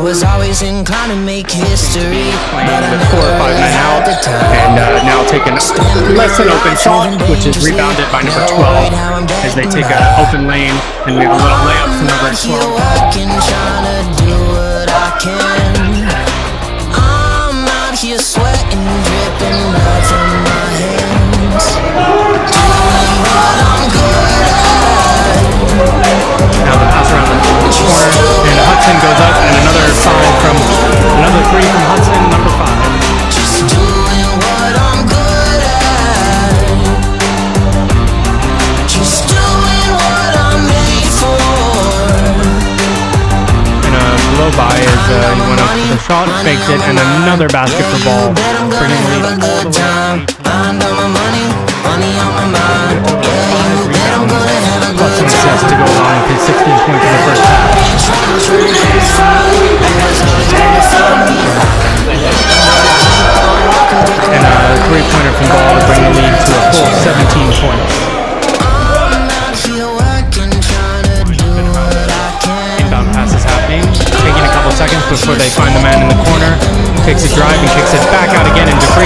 was always inclined to make history, but I four or five men out, and uh, now taking a less than open shot, which is rebounded by number 12 as they take an open lane, and we have a little layup from number 12. By as uh, he went up for the shot, faked it, and another basket for ball, bringing the lead they find the man in the corner. Takes a drive and kicks it back out again, and de Vries